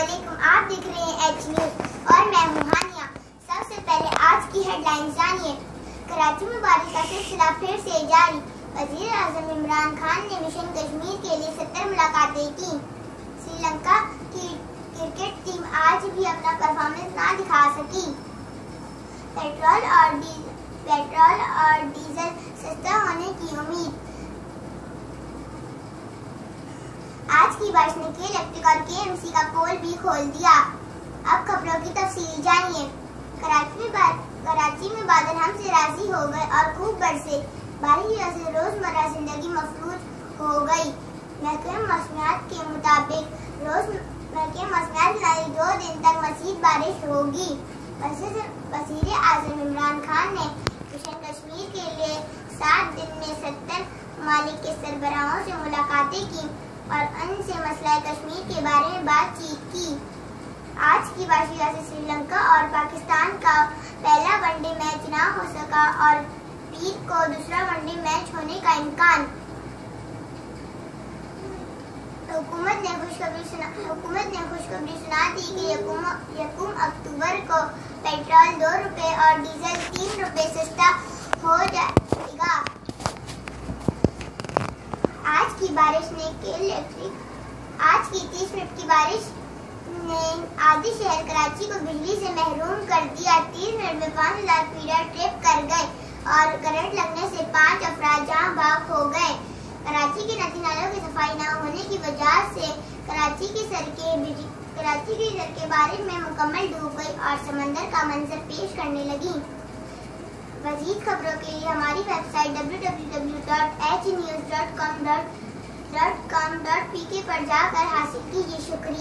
वालेकुम आप देख रहे हैं एच न्यूज़ और मैं हूँ हानिया। सबसे पहले आज की हेडलाइंस जानिए। कराची में बारिश का सिलसिला फिर से जारी। वज़ीर आज़म इमरान खान ने मिशन कश्मीर के लिए सत्तर मुलाकातें की। श्रीलंका की क्रिकेट टीम आज भी अपना परफॉर्मेंस ना दिखा सकी। पेट्रोल और पेट्रोल और डीजल सस्ता होने की उम्मीद। आज की बारिश ने के इलेक्ट्रिक और के का पोल भी खोल दिया। अब खबरों की तफसील जानिए। कराची में कराची में बादल हमसे राज़ी हो गए और खूब बरसे। बारिश से रोज़मर्रा ज़िंदगी मफलूज हो गई। महकमे मौसमियात के मुताबिक रोज महकमे मौसमियात दो दिन तक मजीद बारिश होगी। वज़ीर आज़म इमरान खान ने मिशन कश्मीर के लिए सात दिन में सत्तर मालिक के सरबराहों से मुलाकातें की। और उनसे मसला कश्मीर के बारे में बातचीत की। आज की बाशिया से श्रीलंका और पाकिस्तान का पहला वनडे मैच ना हो सका और पीर को दूसरा वनडे मैच होने का इम्कान। हुकूमत ने खुशखबरी सुना, हुकूमत ने खुशखबरी सुना दी कि यकुम अक्टूबर को पेट्रोल दो रुपए और डीजल तीन रुपए सस्ता हो आज की बारिश ने इलेक्ट्रिक आज की तीस मिनट की बारिश ने आधी शहर कराची को बिजली से महरूम कर दिया। तीस मिनट में पाँच हज़ार फीडर ट्रिप कर गए और करंट लगने से पाँच अफराज जहाँ बाग हो गए। कराची के नदी नालों की सफ़ाई न होने की वजह से कराची की सड़कें कराची की सड़कें बारिश में मुकम्मल डूब गई और समंदर का मंजर पेश करने लगी। मजीद खबरों के लिए हमारी website news dot com dot dot com dot news.com.pk पर जाकर हासिल कीजिए शुक्रिया।